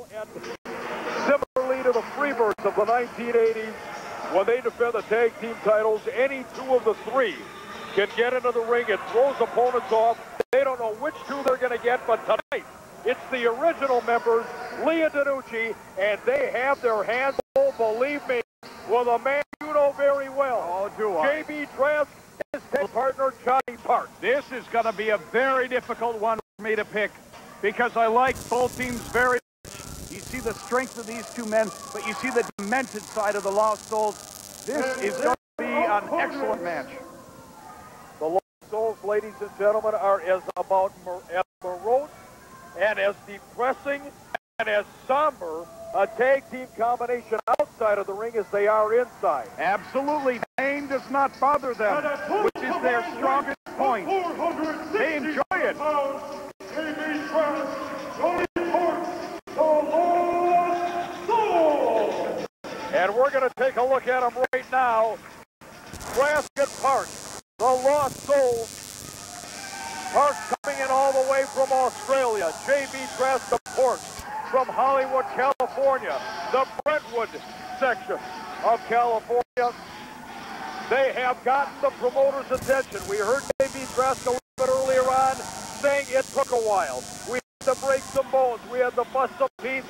well, and similarly to the Freebirds of the 1980s, when they defend the tag team titles, any two of the three can get into the ring and throws opponents off. They don't know which two they're going to get, but tonight it's the original members, Leah and DeNucci, and they have their hands full, believe me, with a man you know very well. Oh, do I? JB Trask and his tag partner, Johnny Park. This is going to be a very difficult one for me to pick because I like both teams very. You see the strength of these two men, but you see the demented side of the Lost Souls. This is going to be an excellent match. The Lost Souls, ladies and gentlemen, are as about as morose and as depressing and as somber a tag team combination outside of the ring as they are inside. Absolutely. Pain does not bother them, which is their strongest point. They enjoy it. And we're going to take a look at them right now. Grasket Park, the Lost Souls. Park coming in all the way from Australia. J.B. Course, from Hollywood, California. The Brentwood section of California. They have gotten the promoter's attention. We heard J.B. Trask a little bit earlier on saying it took a while. We had to break some bones. We had to bust some teeth.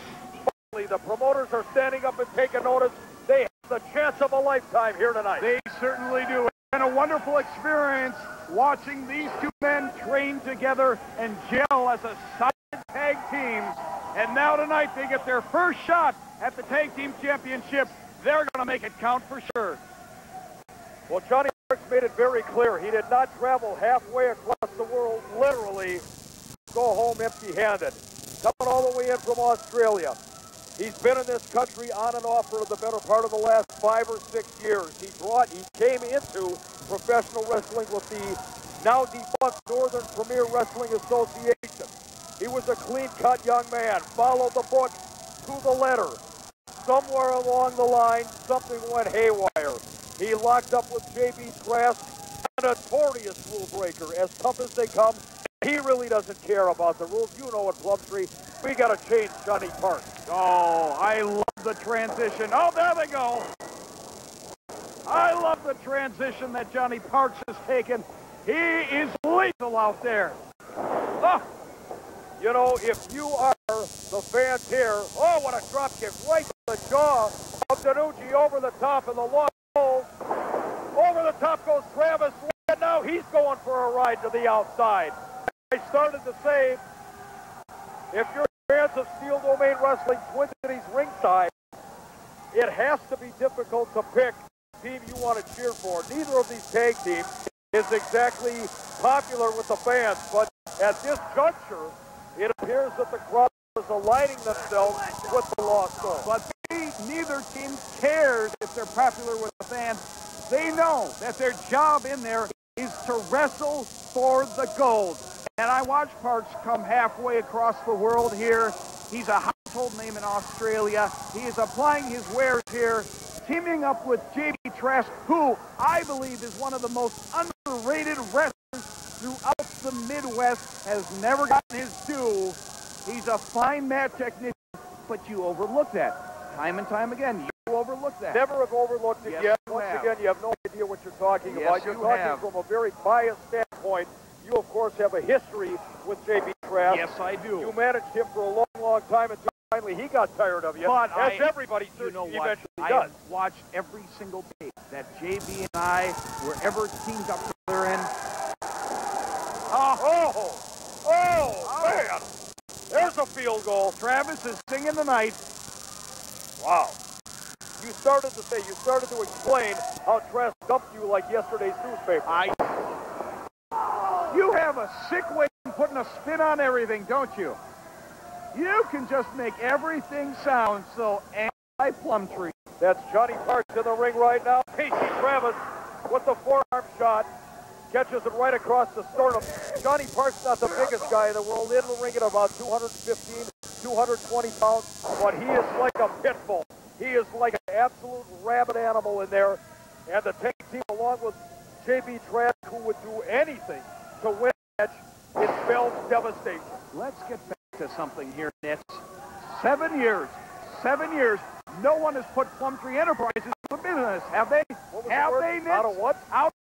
The promoters are standing up and taking notice. They have the chance of a lifetime here tonight. They certainly do. It's been a wonderful experience watching these two men train together and gel as a solid tag team. And now tonight they get their first shot at the tag team championship. They're going to make it count for sure. Well, Johnny Parks made it very clear. He did not travel halfway across the world, literally, to go home empty-handed. Coming all the way in from Australia. He's been in this country on and off for the better part of the last five or six years. He brought, he came into professional wrestling with the now defunct Northern Premier Wrestling Association. He was a clean-cut young man, followed the book to the letter. Somewhere along the line, something went haywire. He locked up with J.B. Trask, a notorious rule breaker, as tough as they come. He really doesn't care about the rules. You know it, Plumtree. We got to change Johnny Park. Oh, I love the transition. Oh, there they go. I love the transition that Johnny Parks has taken. He is lethal out there. Oh, You know, if you are the fans here, oh, what a drop kick right to the jaw of Danucci over the top of the lost hole. Over the top goes Travis, and now he's going for a ride to the outside. I started to say, if you're fans of Steel Domain Wrestling Twin Cities ringside, it has to be difficult to pick team you want to cheer for. Neither of these tag teams is exactly popular with the fans, but at this juncture, it appears that the crowd is aligning themselves with the Lost but neither team cares if they're popular with the fans. They know that their job in there is to wrestle for the gold. And I watched Parks come halfway across the world here. He's a household name in Australia. He is applying his wares here, teaming up with J.B. Trask, who I believe is one of the most underrated wrestlers throughout the Midwest, has never gotten his due. He's a fine mat technician, but you overlook that. Time and time again, you overlook that. Never have overlooked it Yes, yet. Once have. again, you have no idea what you're talking Yes, about. You're you talking have. from a very biased standpoint. You, of course, have a history with J.B. Trask. Yes, I do. You managed him for a long, long time until finally he got tired of you, But as I- everybody You know what? eventually I does. watched every single tape that JB and I were ever teamed up together in. Oh, oh, oh, man. There's a field goal. Travis is singing tonight. Wow. You started to say, you started to explain how Trask dumped you like yesterday's newspaper. I. Have a sick way of putting a spin on everything, don't you? You can just make everything sound so anti-Plumtree. That's Johnny Parks in the ring right now. Casey Travis with the forearm shot. Catches it right across the sternum. Johnny Parks not the biggest guy in the world. In the ring at about 215, 220 pounds. But he is like a pit bull. He is like an absolute rabid animal in there. And the tag team along with JB Trask, who would do anything to win match, it spells devastation. Let's get back to something here, Nitz. seven years, seven years, no one has put Plumtree Enterprises out of business, have they? Have the they, Nitz? Out of what? Out,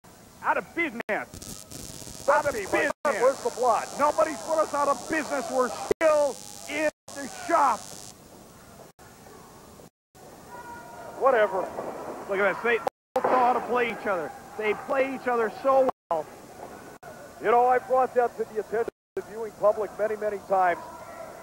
out of business. Out of business. Where's the blood? Nobody's put us out of business. We're still in the shop. Whatever. Look at this. They both know how to play each other. They play each other so well. You know, I brought that to the attention of the viewing public many, many times.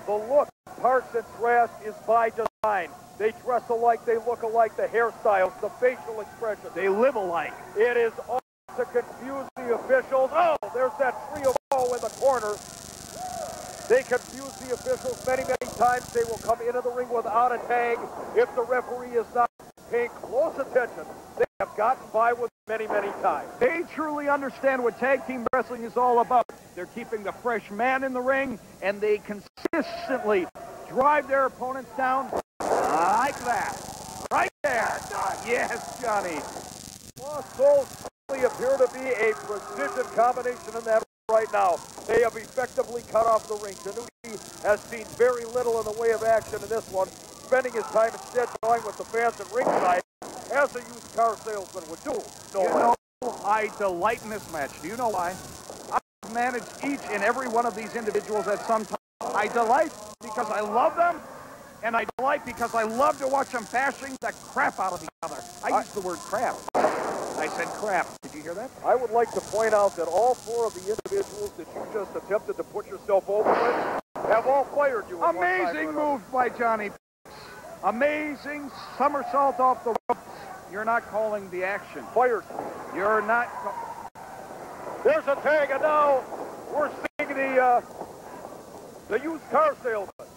The look of Parks and Trask is by design. They dress alike, they look alike, the hairstyles, the facial expressions. They live alike. It is all to confuse the officials. Oh, there's that trio in the corner. They confuse the officials many, many times. They will come into the ring without a tag. If the referee is not paying close attention, they have gotten by with many, many times. They truly understand what tag team wrestling is all about. They're keeping the fresh man in the ring, and they consistently drive their opponents down like that. Right there. Yes, Johnny. Lost Souls certainly appear to be a precision combination in that right now. They have effectively cut off the ring. Danucci has seen very little in the way of action in this one, spending his time instead going with the fans at ringside, as a used car salesman would do. No You less. know, I delight in this match. Do you know why? I've managed each and every one of these individuals at some time. I delight because I love them, and I delight because I love to watch them bashing the crap out of each other. I I- used the word crap. I said crap. Did you hear that? I would like to point out that all four of the individuals that you just attempted to put yourself over with have all fired you. at one time or Amazing move by Johnny. Amazing somersault off the ropes. You're not calling the action. Fired. You're not. There's a tag, and now we're seeing the uh, the used car salesman,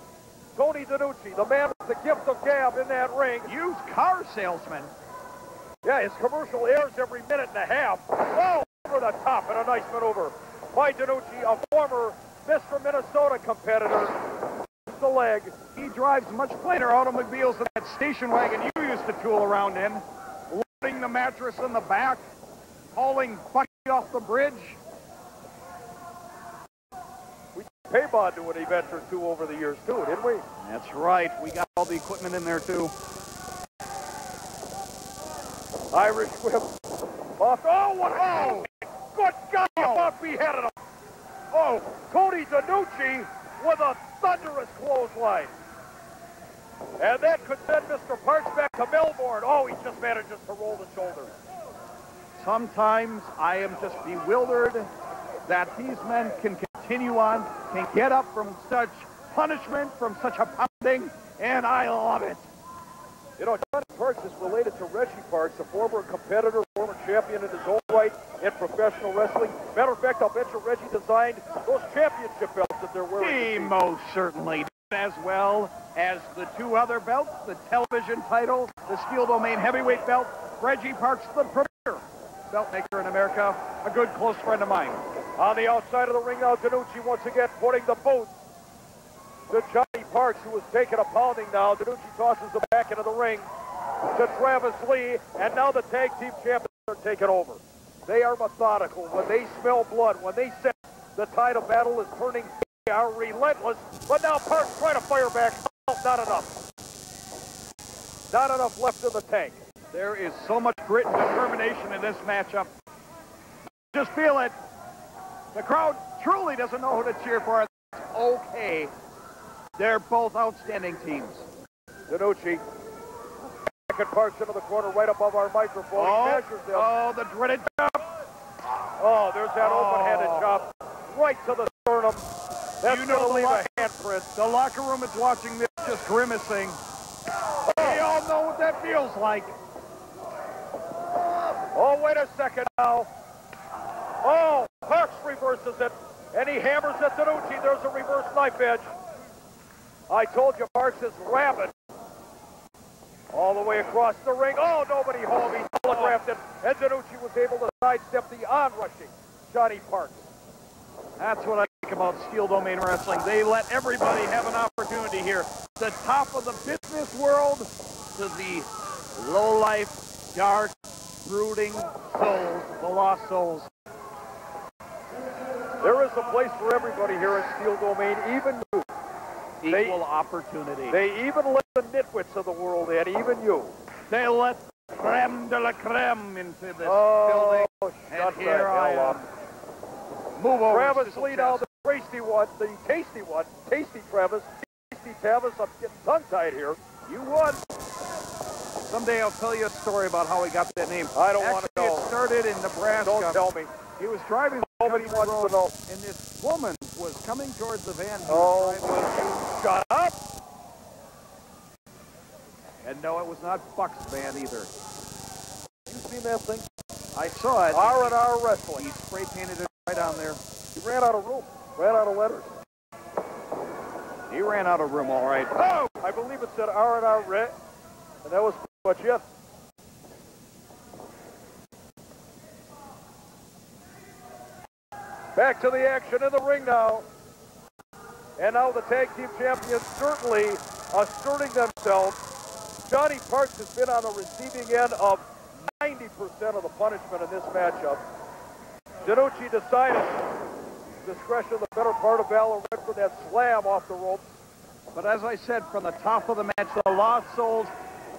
Tony Danucci, the man with the gift of gab in that ring. Used car salesman. Yeah, his commercial airs every minute and a half. Oh, over the top and a nice maneuver by Danucci, a former Mr. Minnesota competitor. The leg. He drives much plainer automobiles than that station wagon you used to tool around in. Loading the mattress in the back, hauling Bucky off the bridge. We pay bond to an event or two over the years too, didn't we? That's right. We got all the equipment in there too. Irish whip. Off. Oh, what? Oh, good God! About beheaded him. Oh, Tony Danucci with a thunderous clothesline. And that could send Mr. Parks back to Melbourne. Oh, he just manages to roll the shoulder. Sometimes I am just bewildered that these men can continue on, can get up from such punishment, from such a pounding, and I love it. You know, Johnny Parks is related to Reggie Parks, a former competitor, former champion in his own right in professional wrestling. Matter of fact, I'll bet you Reggie designed those championship belts that they're wearing. He most certainly did, as well as the two other belts, the television title, the Steel Domain heavyweight belt. Reggie Parks, the premier belt maker in America, a good close friend of mine. On the outside of the ring now, Danucci once again putting the boots to Johnny Parks, who is taking a pounding now. Danucci tosses him back into the ring to Travis Lee, and now the tag team champions are taking over. They are methodical. When they smell blood, when they sense the tide of battle is turning, they are relentless. But now Parks trying to fire back. Not enough. Not enough left in the tank. There is so much grit and determination in this matchup. Just feel it. The crowd truly doesn't know who to cheer for. It's okay. They're both outstanding teams. Danucci. And Parks into the corner right above our microphone. He Oh, oh, the dreaded jump. Oh, there's that Oh. open-handed chop right to the sternum. That's You know the leave a handprint. The locker room is watching this, just grimacing. Oh. They all know what that feels like. Oh, wait a second now. Oh, Parks reverses it, and he hammers at Danucci. There's a reverse knife edge. I told you Parks is rabid. All the way across the ring. Oh, nobody home. He telegraphed it, and was able to sidestep the on-rushing Johnny Parks. That's what I like about Steel Domain Wrestling. They let everybody have an opportunity here. The top of the business world to the low-life, dark, brooding souls, the lost souls. There is a place for everybody here in Steel Domain, even you. Equal They- opportunity. They even let the nitwits of the world in, even you. They let creme de la creme into this Oh, building. shut And here I am. up. Move over. Travis Sizzle Lee now, the tasty one, the tasty one, tasty Travis, tasty Travis. I'm getting tongue-tied here. You won. Someday I'll tell you a story about how he got that name. I don't wanna Actually, know. It started in Nebraska. Don't tell me. He was driving Nobody wants to know. and this woman was coming towards the van. Oh, was you shut up? And no, it was not Buck's van either. You seen that thing? I saw it. R and R Wrestling. He spray painted it right on there. He ran out of room. Ran out of letters. He ran out of room, all right. Oh! I believe it said R and R Red, and that was pretty much it. Back to the action in the ring now. And now the tag team champions certainly asserting themselves. Johnny Parks has been on the receiving end of 90% of the punishment in this matchup. Danucci decided discretion of the better part of Valor went for that slam off the ropes. But as I said from the top of the match, the Lost Souls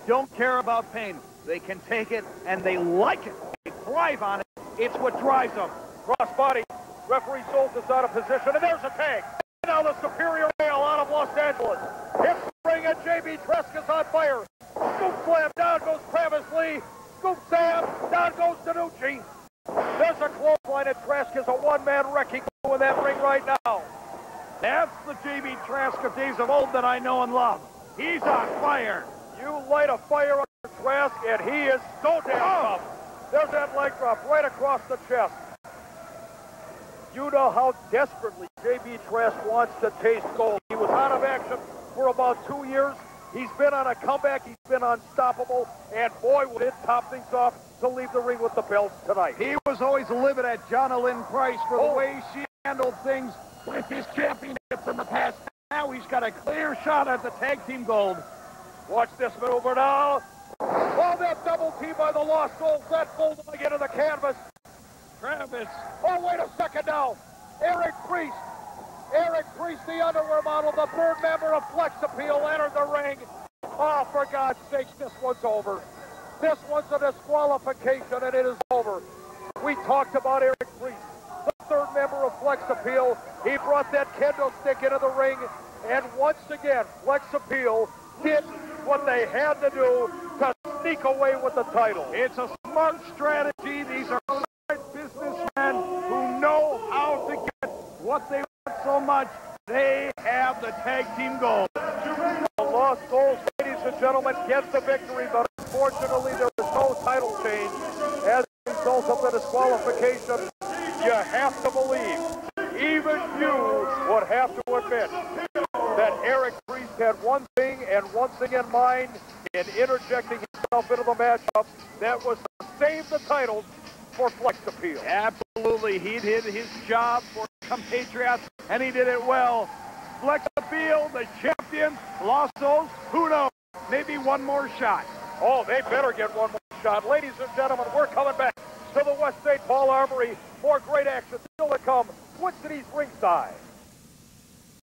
don't care about pain. They can take it, and they like it. They thrive on it. It's what drives them. Crossbody. Referee Solts is out of position, and there's a tag. Now the Superior Male out of Los Angeles. Hits the ring, and J.B. Trask is on fire. Scoop slam, down goes Travis Lee. Scoop slam, down goes Danucci. There's a clothesline, and Trask is a one-man wrecking crew in that ring right now. That's the J.B. Trask of days of old that I know and love. He's on fire. You light a fire under Trask, and he is so damn oh. tough. There's that leg drop right across the chest. You know how desperately J.B. Trask wants to taste gold. He was out of action for about two years. He's been on a comeback. He's been unstoppable. And boy, would it top things off to leave the ring with the belts tonight. He was always livid at Jonna Lynn Price for the Oh. way she handled things with his championships in the past. Now he's got a clear shot at the tag team gold. Watch this maneuver now. Oh, that double T by the Lost Souls. That bulldog into the canvas. Travis. Oh, wait a second now. Eric Priest. Eric Priest, the underwear model, the third member of Flex Appeal, entered the ring. Oh, for God's sakes, this one's over. This one's a disqualification, and it is over. We talked about Eric Priest, the third member of Flex Appeal. He brought that kendo stick into the ring, and once again, Flex Appeal did what they had to do to sneak away with the title. It's a smart strategy. These are smart businessmen who know how to get what they want much. They have the tag team gold. The Lost Souls, ladies and gentlemen, get the victory, but unfortunately there is no title change. As a result of the disqualification, you have to believe, even you would have to admit, that Eric Priest had one thing and one thing in mind in interjecting himself into the matchup. That was to save the titles for Flex Appeal. Absolutely. He did his job for compatriots, and he did it well. Flex Appeal, the champions, lost those. Who knows? Maybe one more shot. Oh, they better get one more shot. Ladies and gentlemen, we're coming back to the West St. Paul Armory. More great action still to come. Twin Cities ringside.